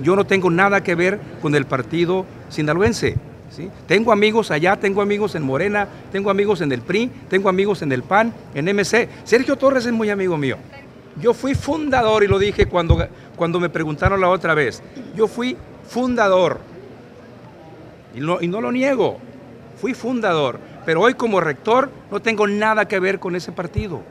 Yo no tengo nada que ver con el partido sinaloense. ¿sí? Tengo amigos allá, tengo amigos en Morena, tengo amigos en el PRI, tengo amigos en el PAN, en MC. Sergio Torres es muy amigo mío. Yo fui fundador, y lo dije cuando, cuando me preguntaron la otra vez, yo fui fundador. Y no, y no lo niego, fui fundador. Pero hoy como rector no tengo nada que ver con ese partido.